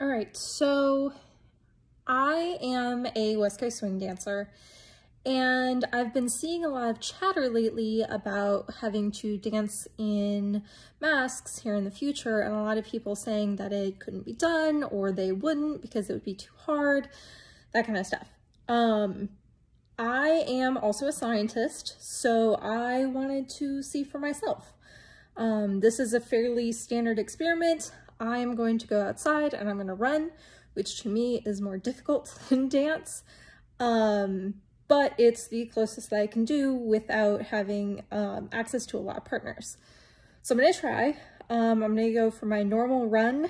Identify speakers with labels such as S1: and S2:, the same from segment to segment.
S1: All right, so I am a West Coast swing dancer and I've been seeing a lot of chatter lately about having to dance in masks here in the future and a lot of people saying that it couldn't be done or they wouldn't because it would be too hard, that kind of stuff. Um, I am also a scientist, so I wanted to see for myself. Um, this is a fairly standard experiment. I am going to go outside and I'm going to run, which to me is more difficult than dance. Um, but it's the closest that I can do without having um, access to a lot of partners. So I'm going to try. Um, I'm going to go for my normal run.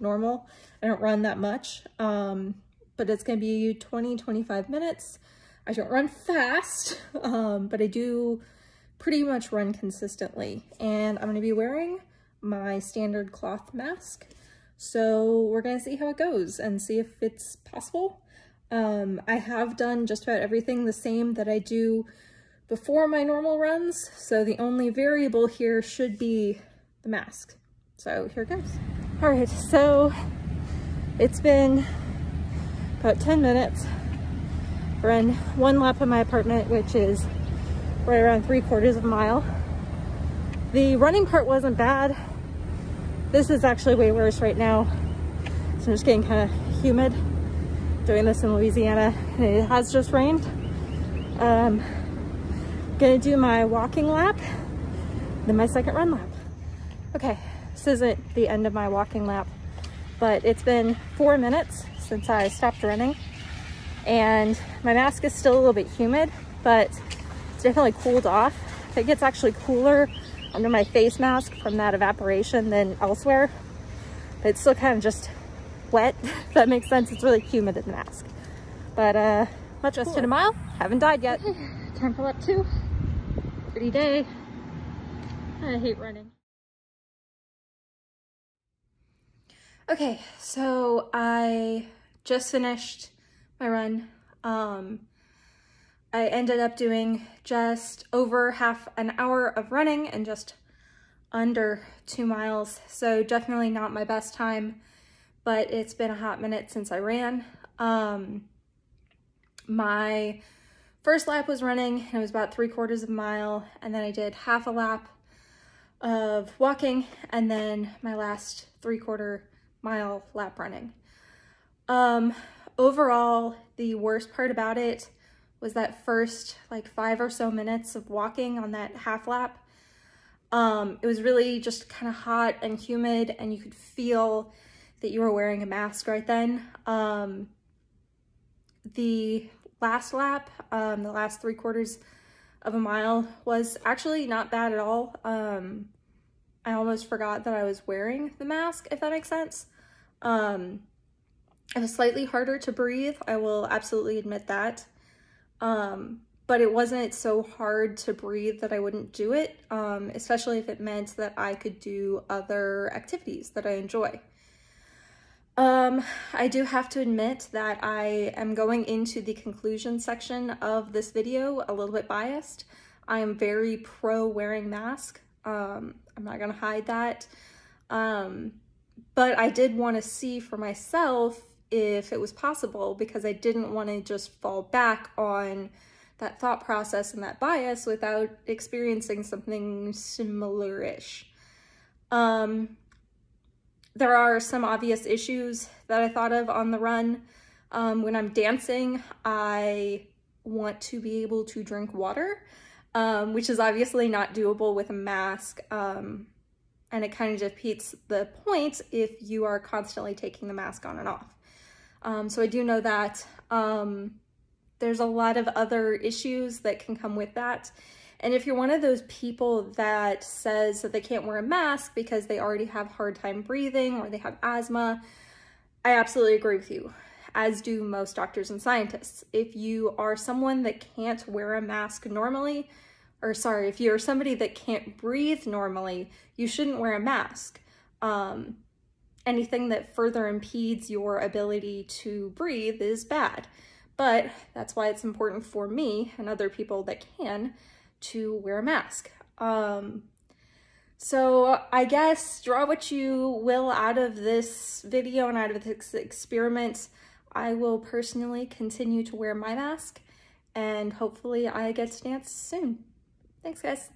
S1: Normal. I don't run that much, um, but it's going to be 20, 25 minutes. I don't run fast, um, but I do pretty much run consistently. And I'm going to be wearing my standard cloth mask. So we're going to see how it goes and see if it's possible. Um, I have done just about everything the same that I do before my normal runs. So the only variable here should be the mask. So here it goes. All right, so it's been about 10 minutes. Run one lap of my apartment, which is right around three quarters of a mile. The running part wasn't bad. This is actually way worse right now. So I'm just getting kind of humid doing this in Louisiana and it has just rained. Um, gonna do my walking lap, then my second run lap. Okay, this isn't the end of my walking lap, but it's been four minutes since I stopped running and my mask is still a little bit humid, but it's definitely cooled off. I think it's actually cooler under my face mask from that evaporation than elsewhere. But it's still kind of just wet, if that makes sense. It's really humid in the mask. But uh, much just than a mile, haven't died yet. Time for lap two. Pretty day. I hate running. Okay, so I just finished my run. Um, I ended up doing just over half an hour of running and just under two miles. So definitely not my best time, but it's been a hot minute since I ran. Um, my first lap was running and it was about three quarters of a mile. And then I did half a lap of walking and then my last three quarter mile lap running. Um, overall, the worst part about it was that first like five or so minutes of walking on that half lap. Um, it was really just kind of hot and humid and you could feel that you were wearing a mask right then. Um, the last lap, um, the last three quarters of a mile was actually not bad at all. Um, I almost forgot that I was wearing the mask, if that makes sense. Um, it was slightly harder to breathe. I will absolutely admit that. Um, but it wasn't so hard to breathe that I wouldn't do it, um, especially if it meant that I could do other activities that I enjoy. Um, I do have to admit that I am going into the conclusion section of this video a little bit biased. I am very pro wearing mask. Um, I'm not gonna hide that. Um, but I did want to see for myself if it was possible because I didn't want to just fall back on that thought process and that bias without experiencing something similar-ish. Um, there are some obvious issues that I thought of on the run. Um, when I'm dancing, I want to be able to drink water, um, which is obviously not doable with a mask. Um, and it kind of defeats the point if you are constantly taking the mask on and off. Um, so I do know that um, there's a lot of other issues that can come with that. And if you're one of those people that says that they can't wear a mask because they already have hard time breathing or they have asthma, I absolutely agree with you, as do most doctors and scientists. If you are someone that can't wear a mask normally, or sorry, if you're somebody that can't breathe normally, you shouldn't wear a mask. Um, anything that further impedes your ability to breathe is bad. But that's why it's important for me and other people that can to wear a mask. Um, so I guess draw what you will out of this video and out of this experiment. I will personally continue to wear my mask and hopefully I get to dance soon. Thanks guys.